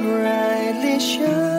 brightly shining.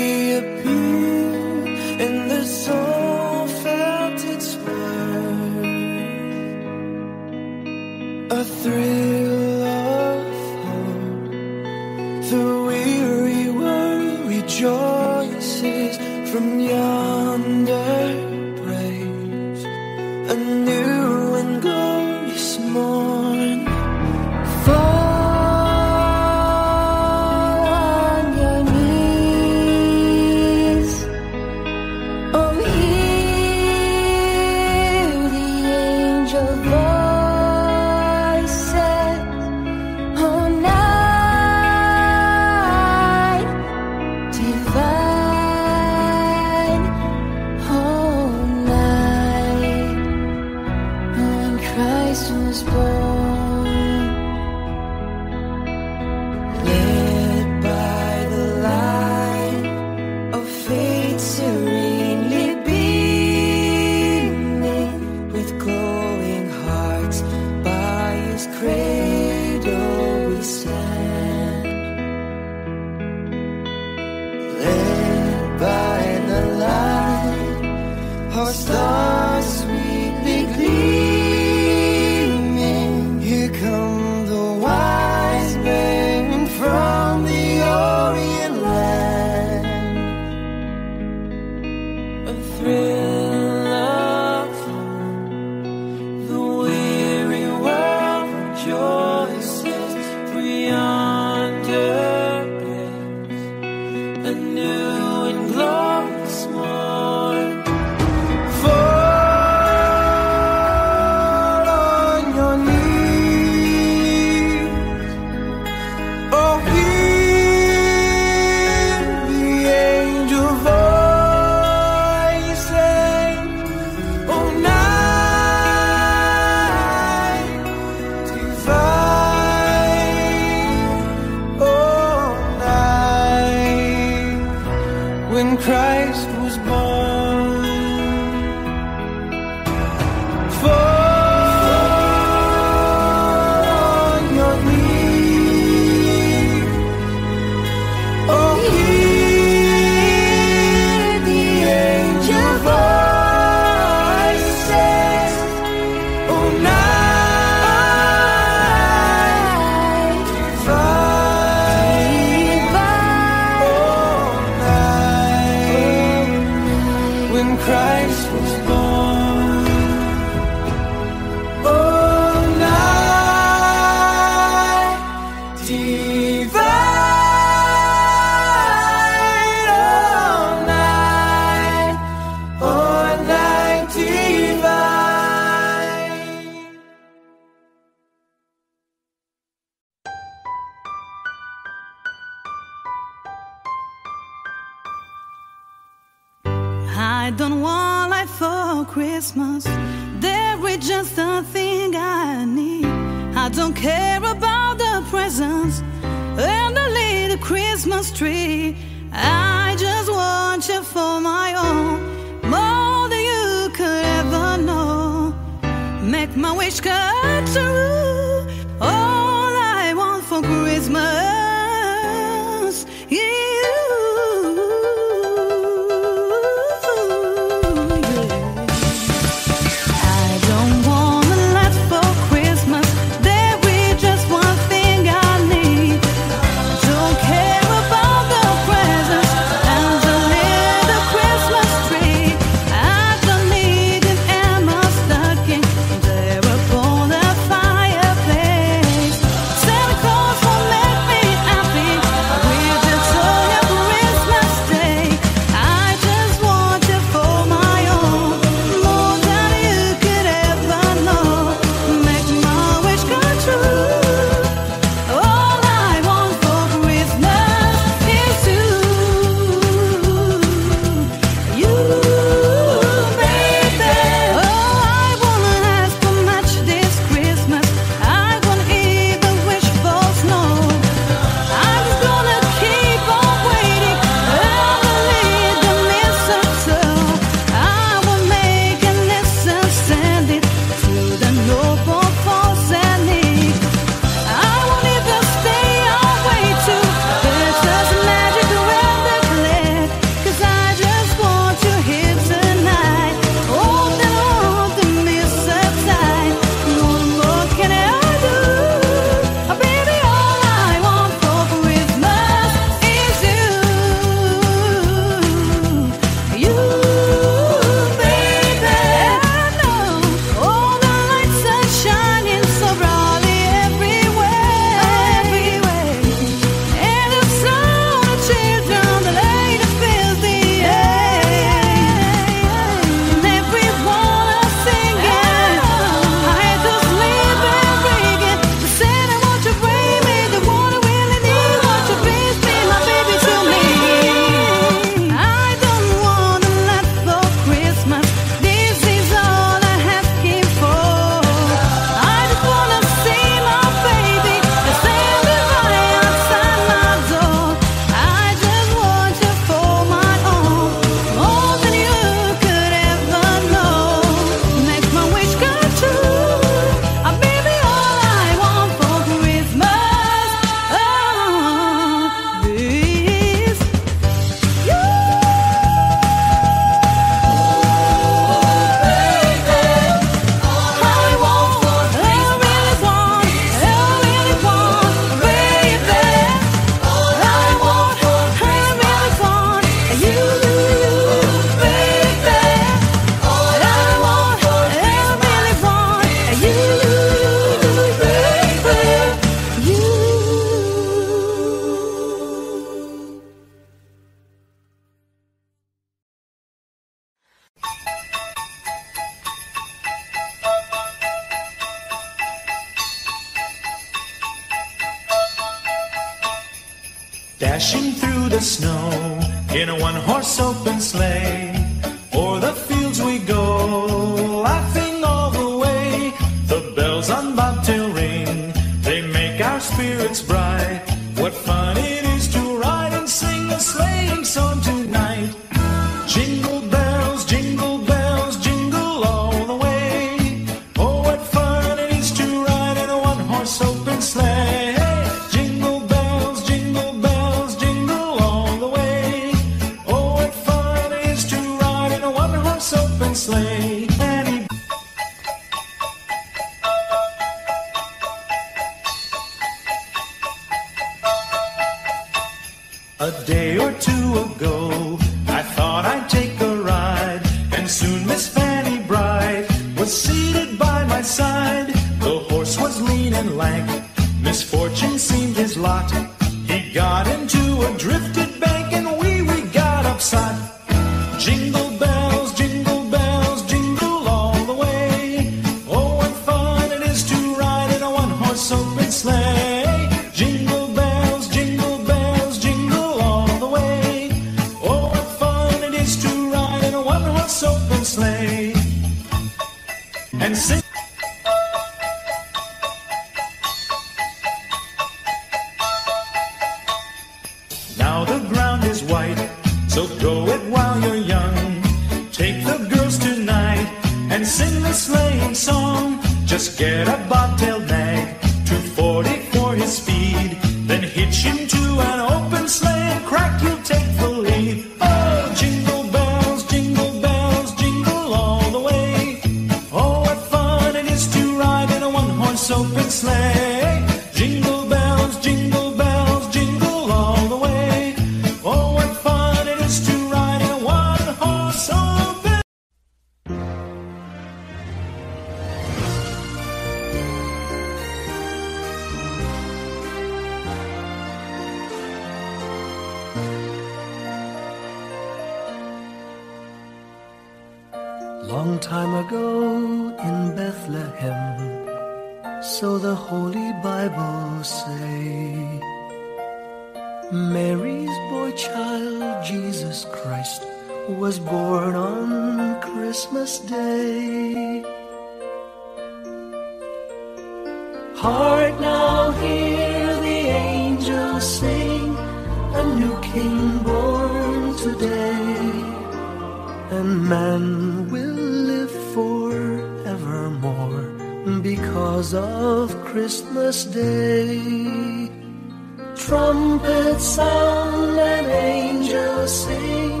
trumpets sound and angels sing.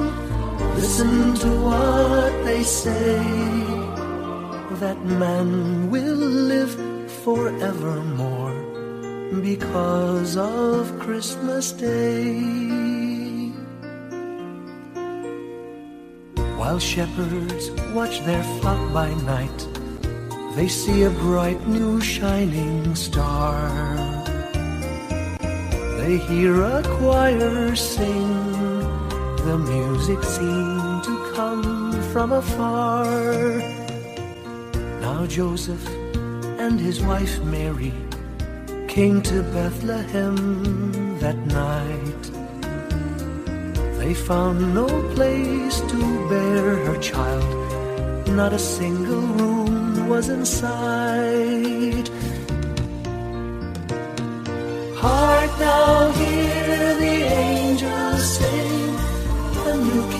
Listen to what they say. That man will live forevermore because of Christmas Day. While shepherds watch their flock by night, they see a bright new shining star. They hear a choir sing. The music seemed to come from afar. Now Joseph and his wife Mary came to Bethlehem that night. They found no place to bear her child, not a single room was inside.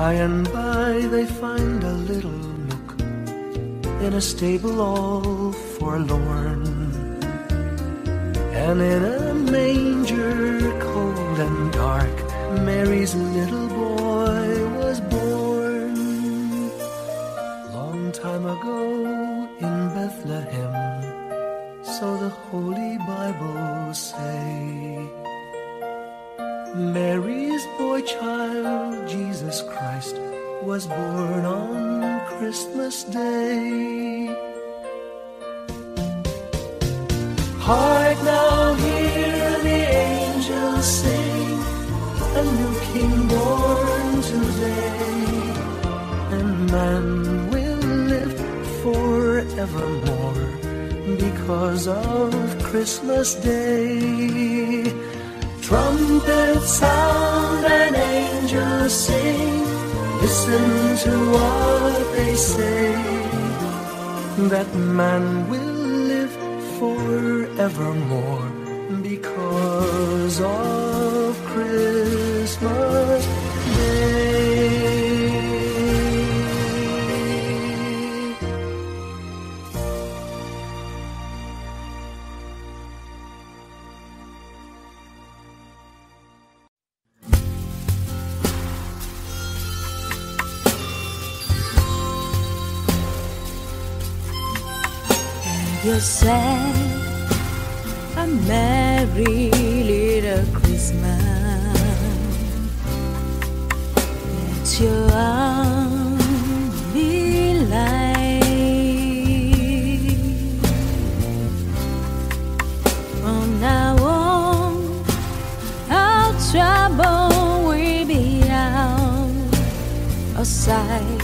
By and by they find a little nook in a stable all forlorn, and in a manger cold and dark, Mary's little was born on Christmas Day. Hark now, hear the angels sing, a new King born today, and man will live forevermore because of Christmas Day. Trumpets sound and angels sing. Listen to what they say. That man will live forevermore because of Christmas. said a merry little Christmas. Let your arms be light. From now on, our trouble will be out of sight.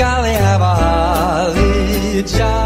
Golly, have a jolly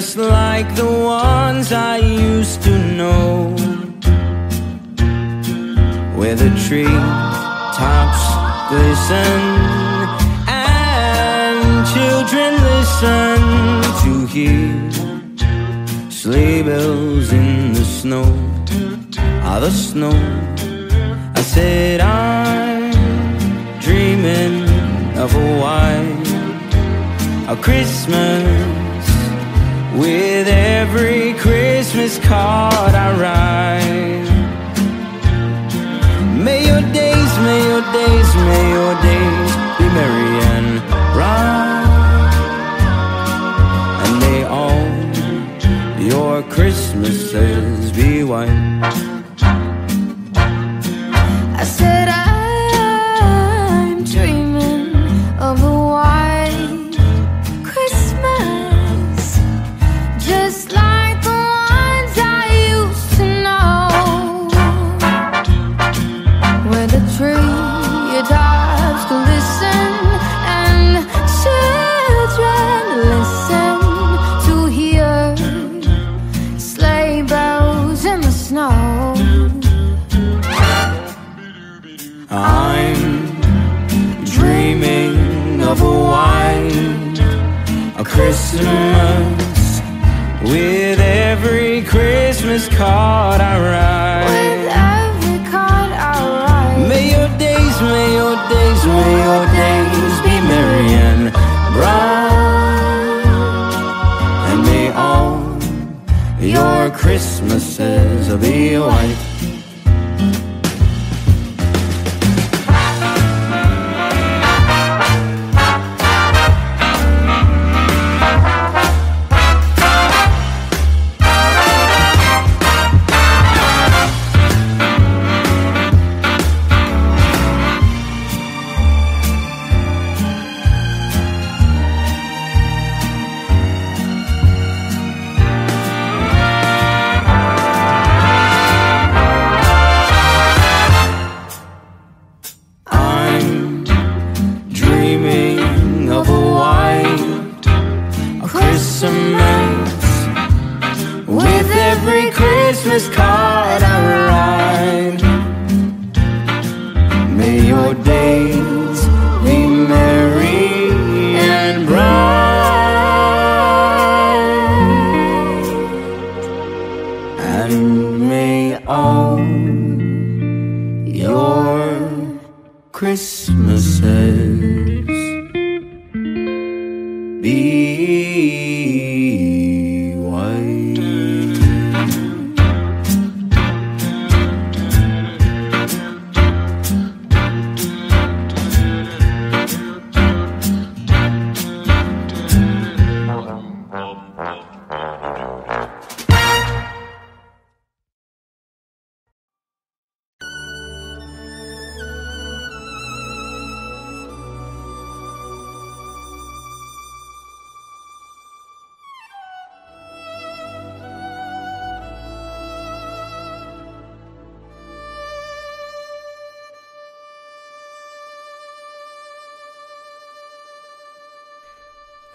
just like the ones I used to know. Where the tree tops glisten and children listen to hear sleigh bells in the snow. Ah, the snow?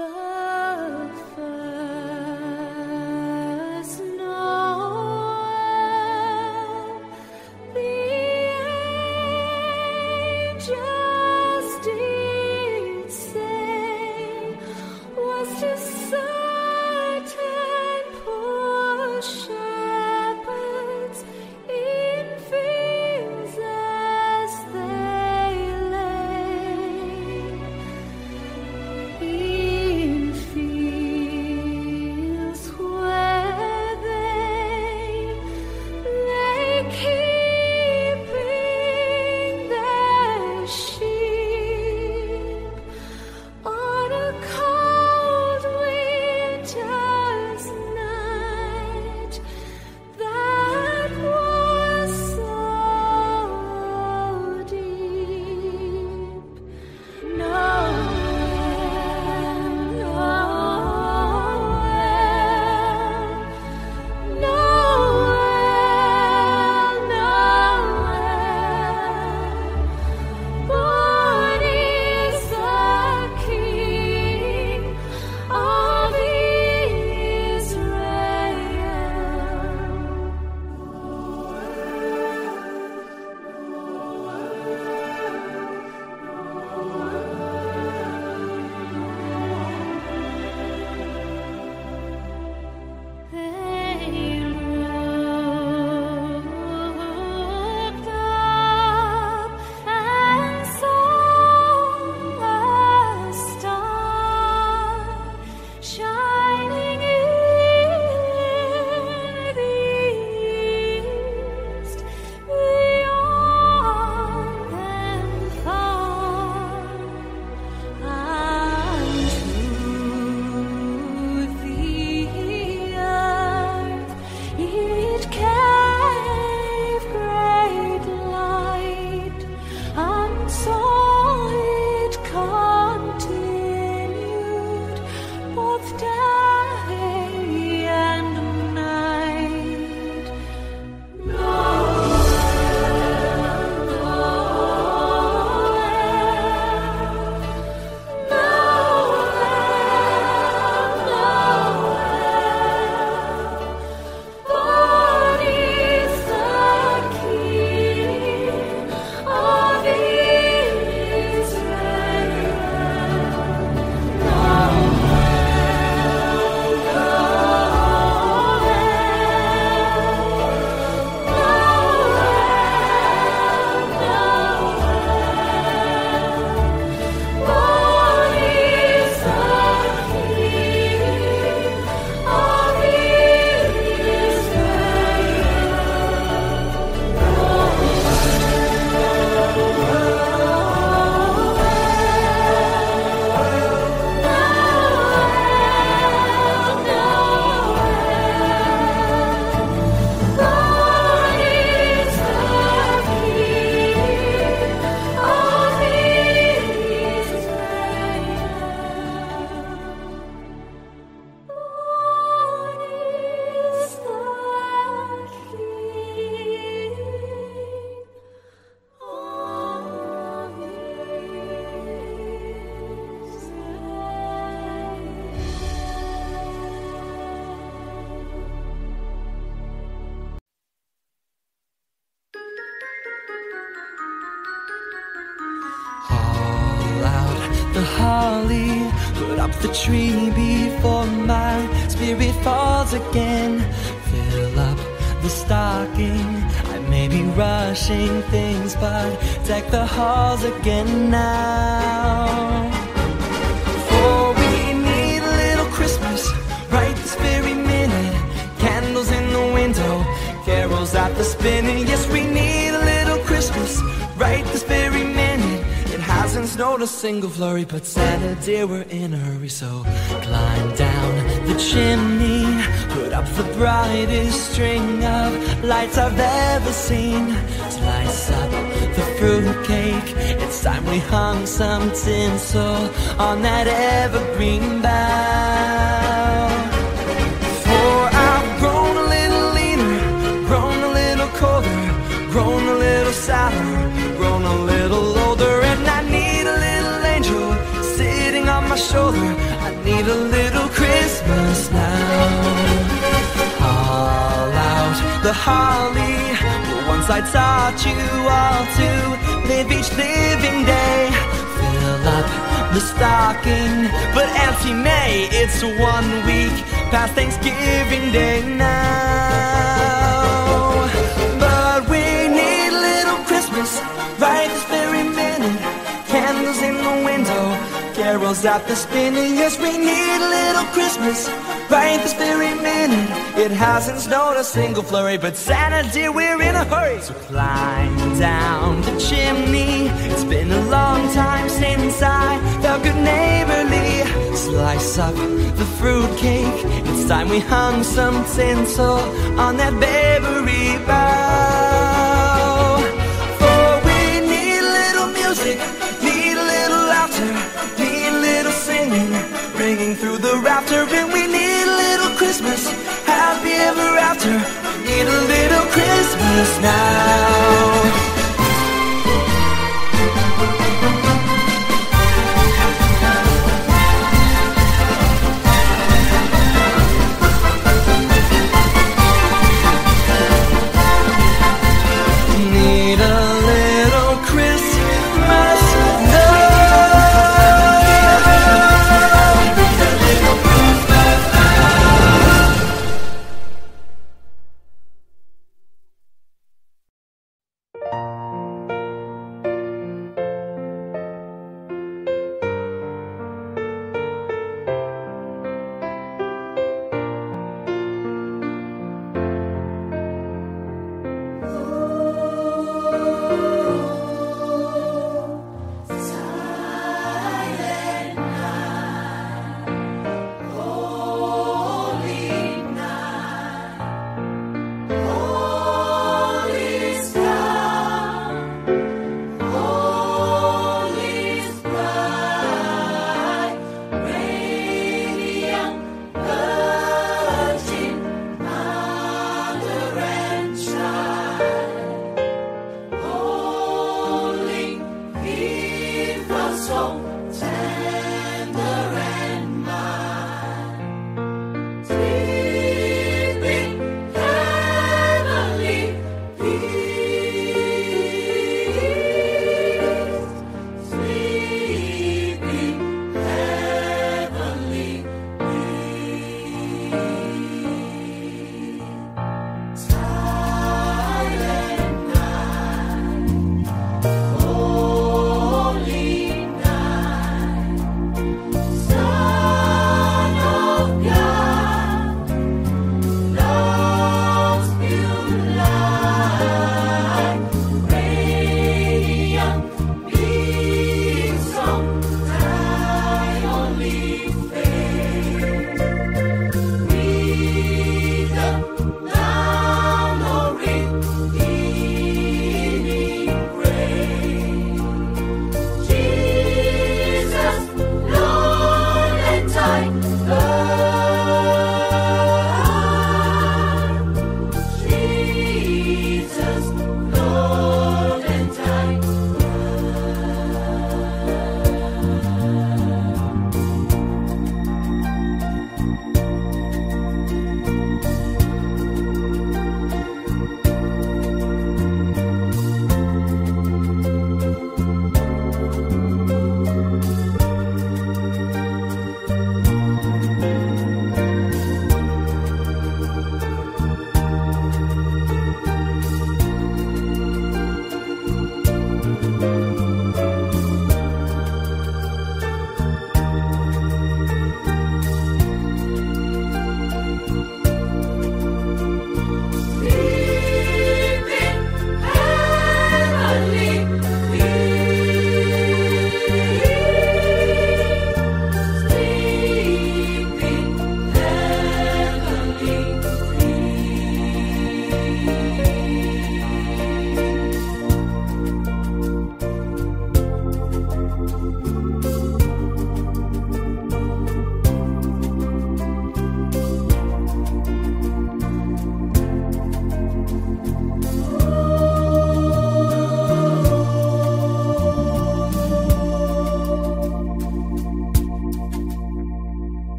But lights I've ever seen. Slice up the fruitcake. It's time we hung some tinsel on that evergreen bough. Holly. Once I taught you all to live each living day. Fill up the stocking, but Auntie May, it's one week past Thanksgiving Day now. But we need little Christmas carols at the spinning. Yes, we need a little Christmas right this very minute. It hasn't snowed a single flurry, but Santa dear, we're in a hurry. So climb down the chimney. It's been a long time since I felt good neighborly. Slice up the fruitcake. It's time we hung some tinsel on that ever after. Need a little Christmas now.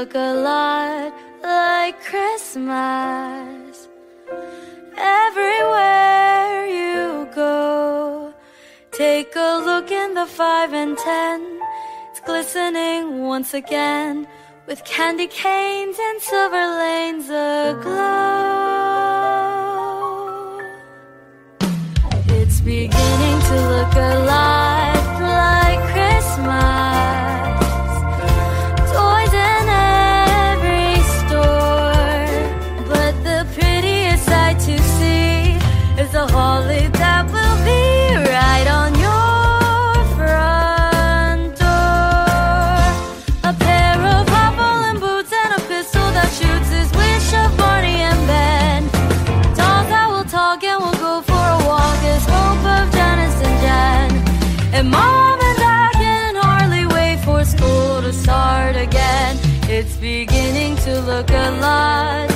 look a lot like Christmas everywhere you go. Take a look in the five and ten, it's glistening once again with candy canes and silver lanes aglow. It's beginning to look a lot. took a lot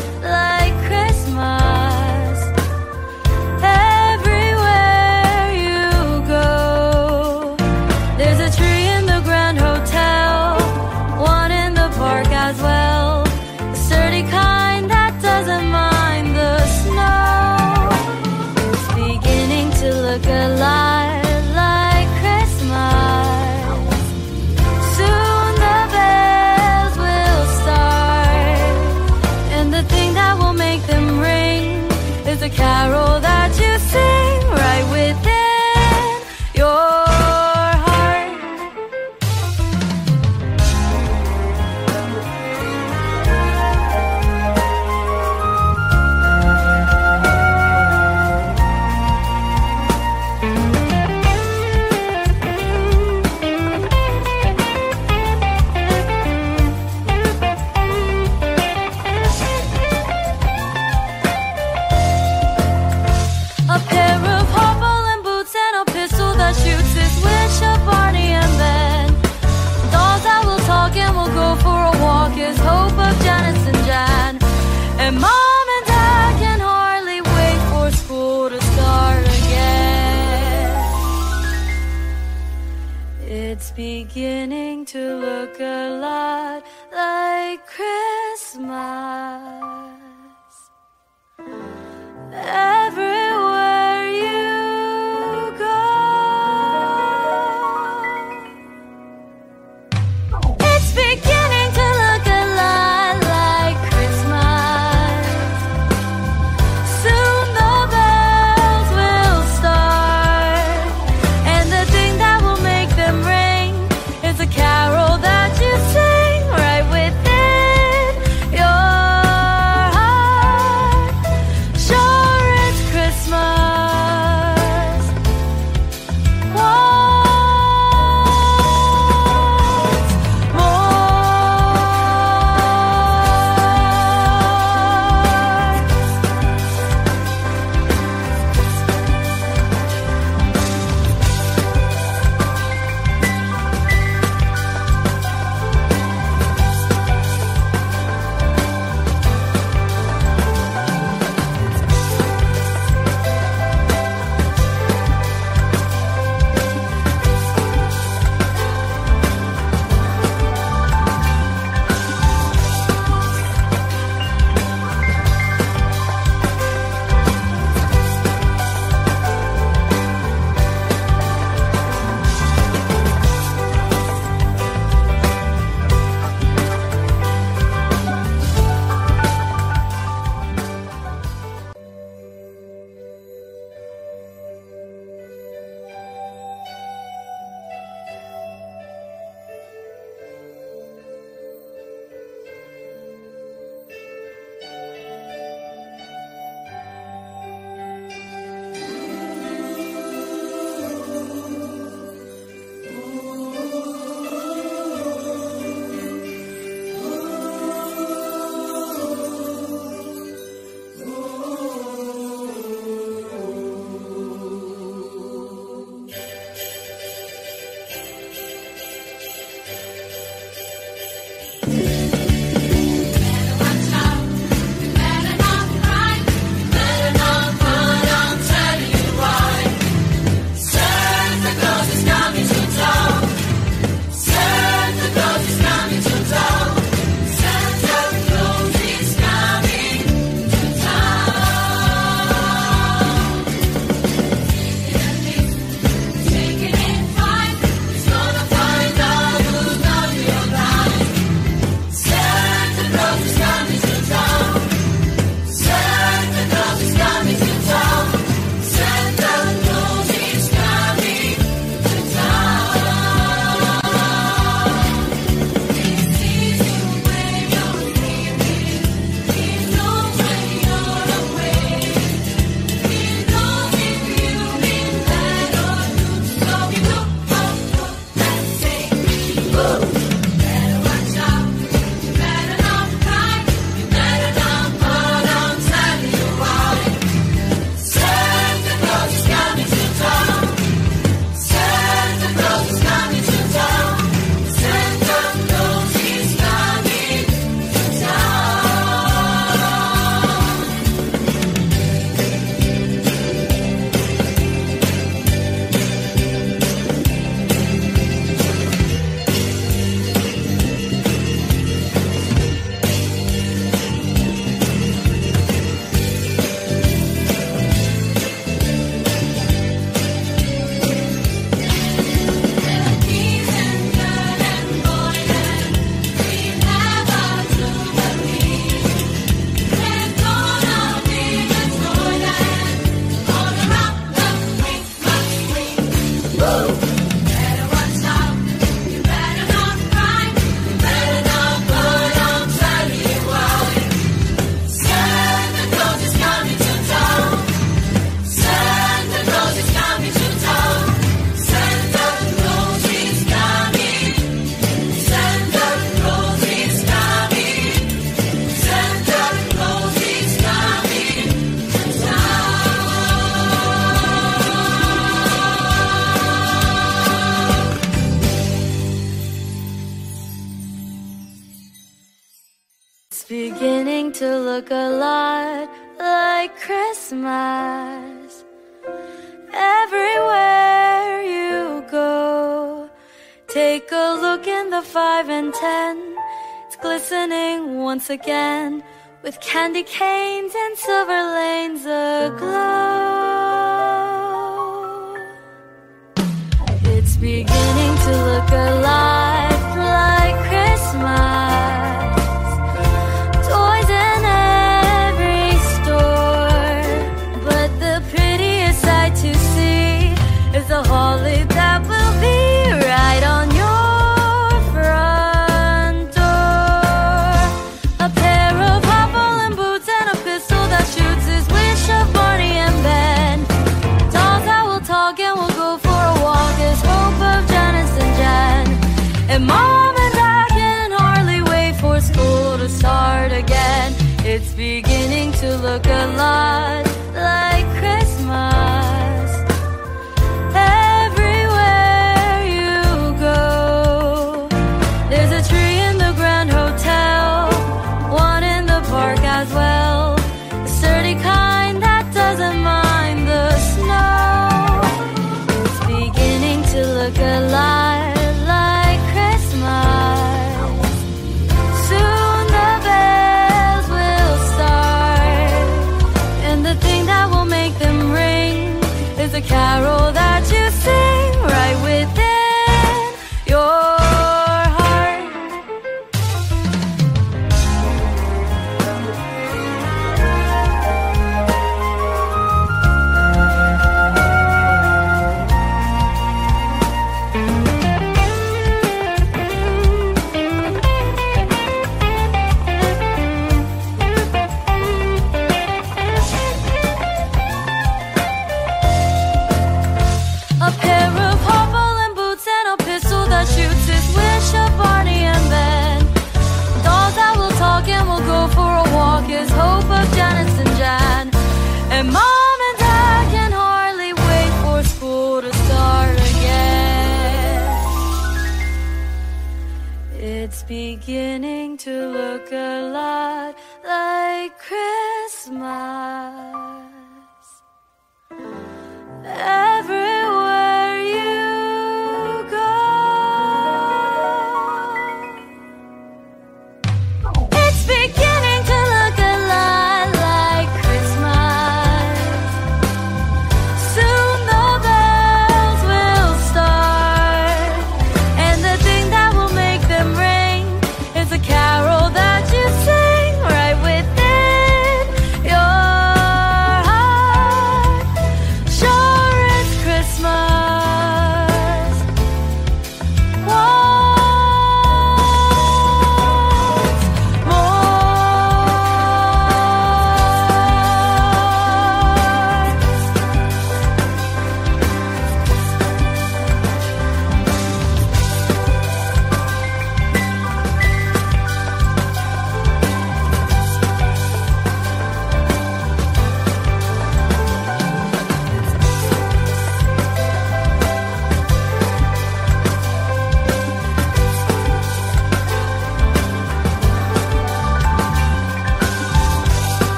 again with candy canes and silver lanes aglow.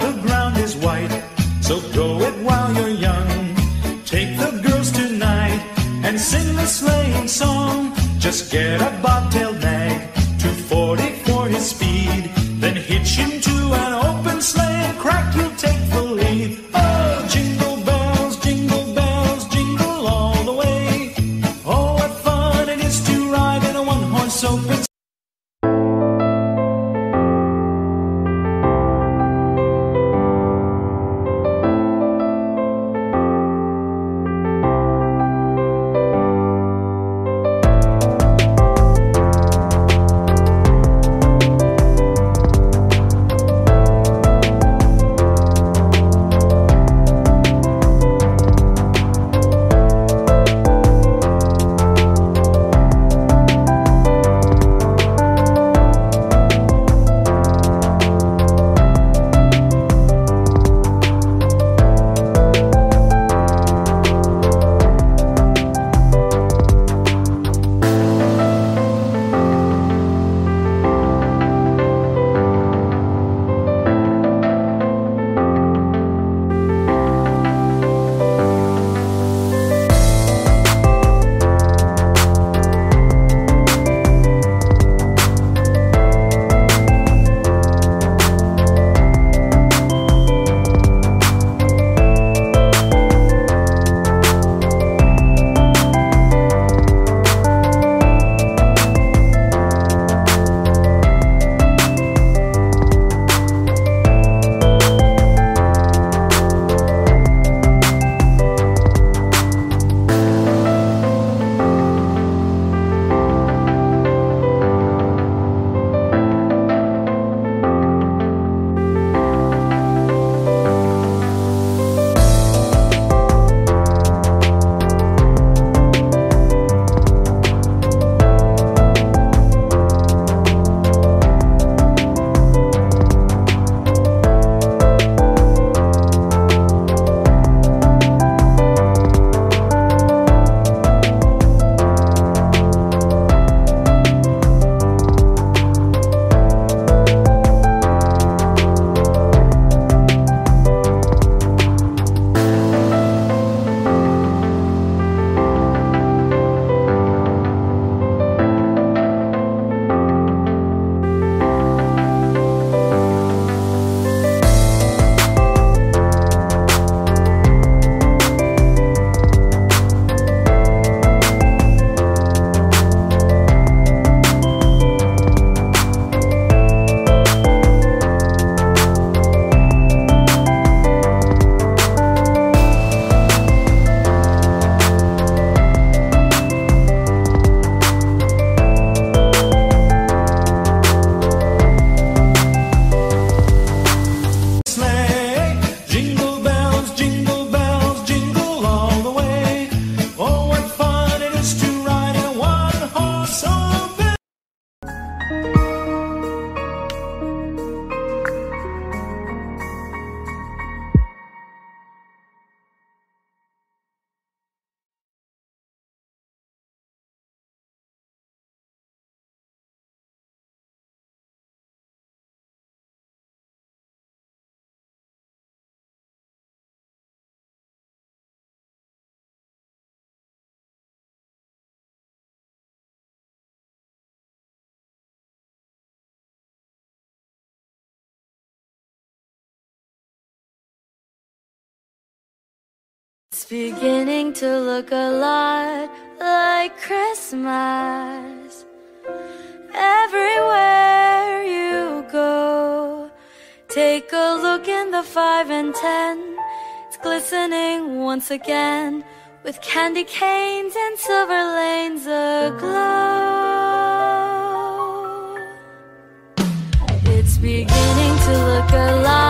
the ground is white. So go it while you're young. Take the girls tonight and sing the sleighing song. Just get a bobtail now. beginning to look a lot like Christmas. Everywhere you go, take a look in the five and ten. It's glistening once again with candy canes and silver lanes aglow. It's beginning to look a lot.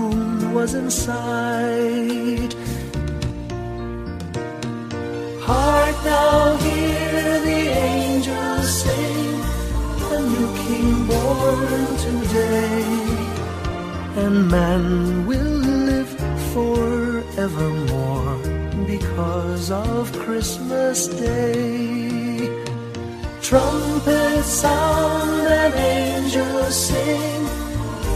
was in sight. Hark now, hear the angels sing, a new king born today, and man will live forevermore because of Christmas Day. Trumpets sound and angels sing.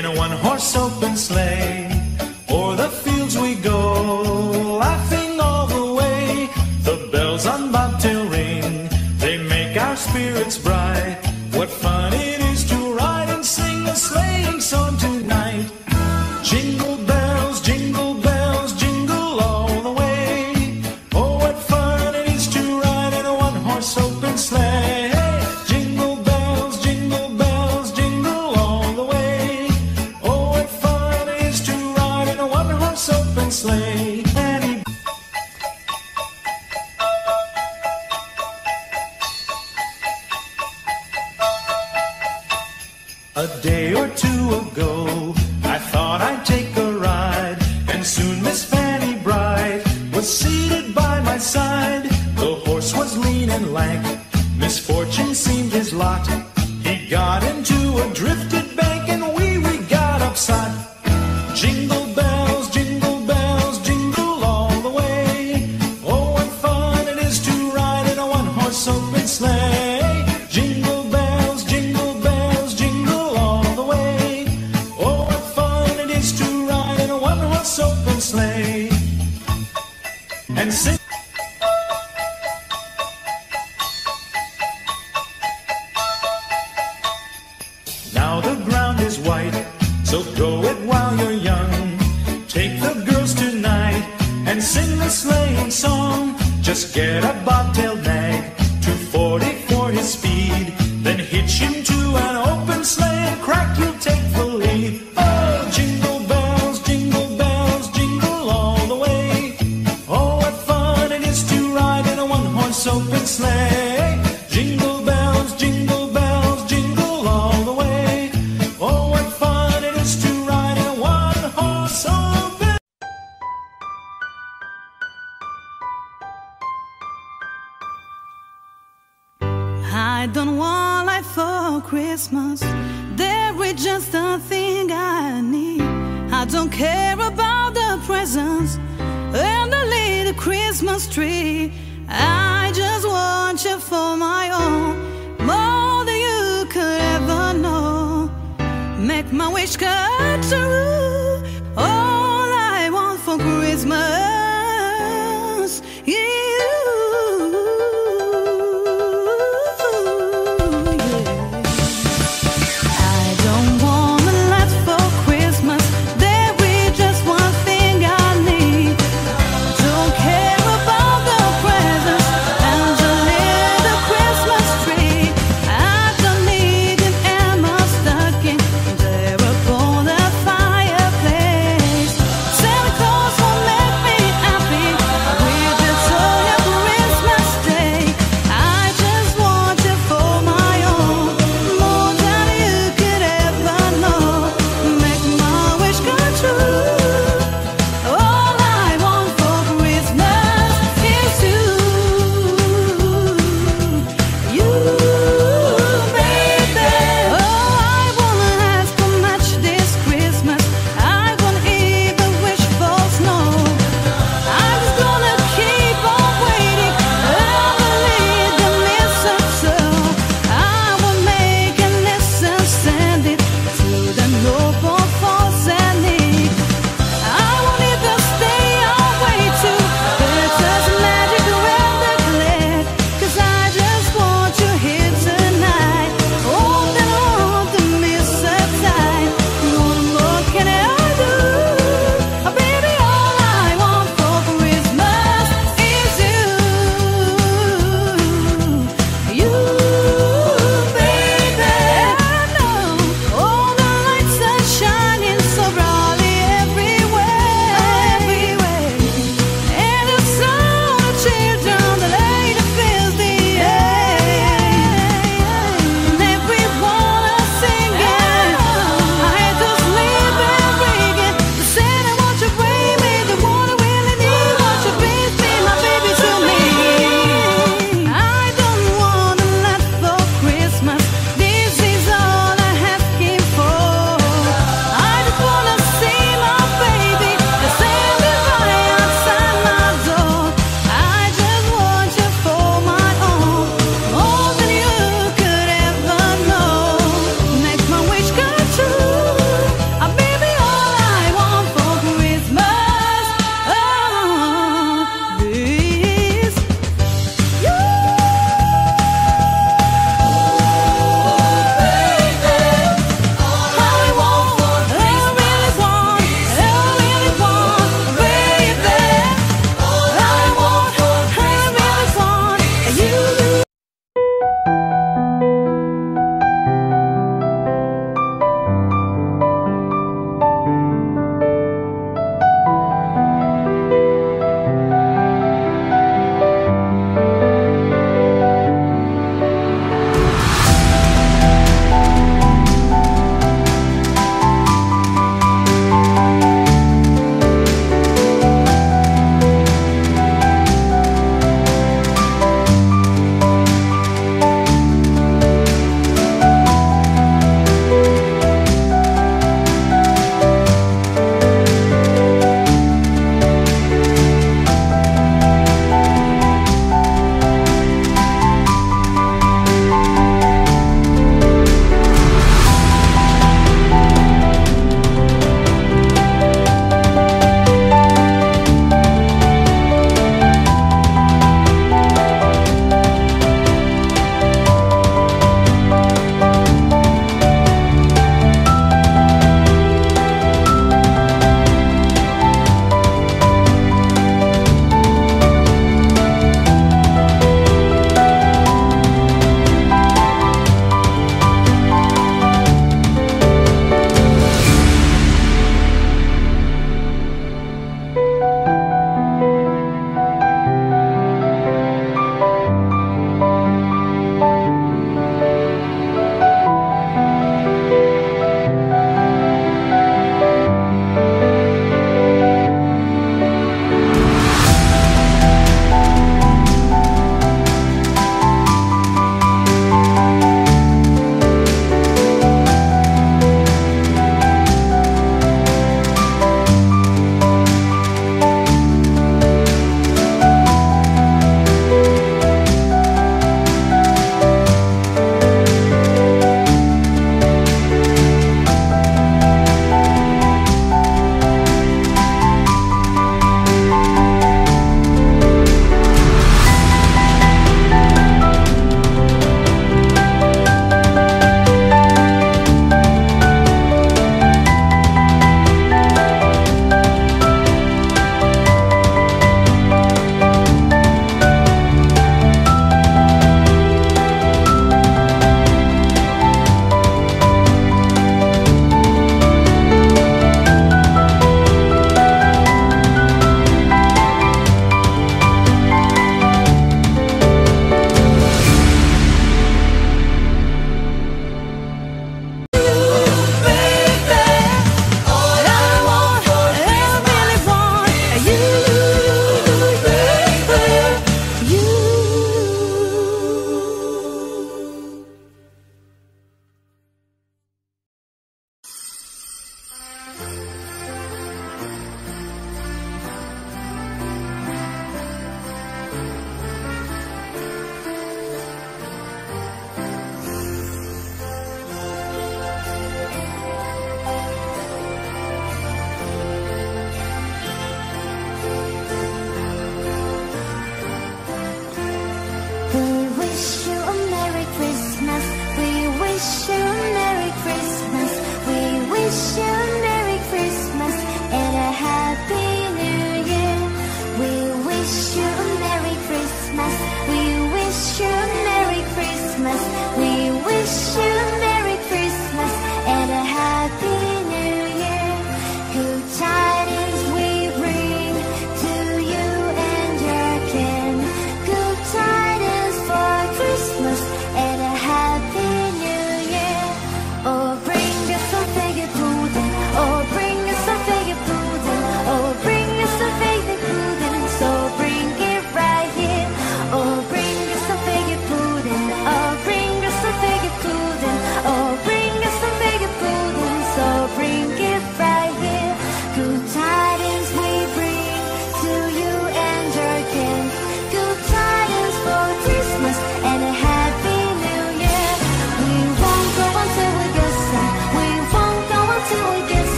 in a one horse open sleigh. Misfortune seemed his lot. He got into a drifted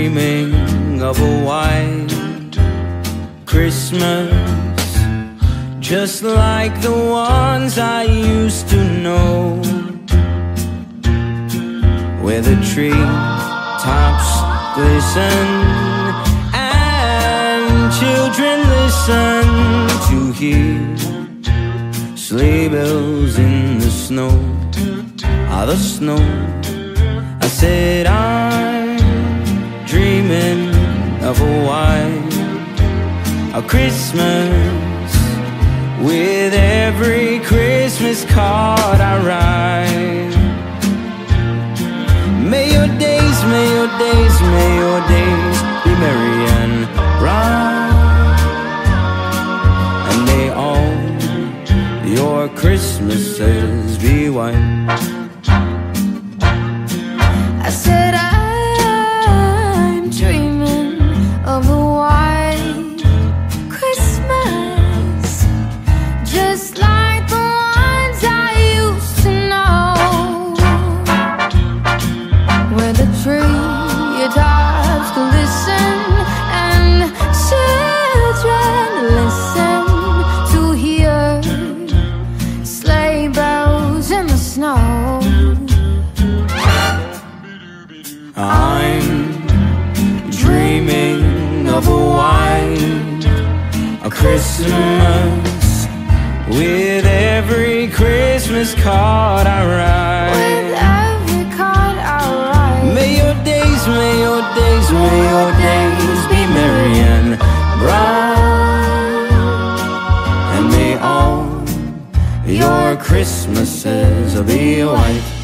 dreaming of a white Christmas Just like the ones I used to know Where the tree tops glisten And children listen to hear Sleigh bells in the snow. Ah, the snow. I said I'm dreaming of a white a Christmas with every Christmas card I write. May your days, may your days, may your days be merry and bright, and may all your Christmases be white. Christmas with every Christmas card I With write. every card I write, May your days, may your days, may your days be merry and bright, and may all your Christmases be white.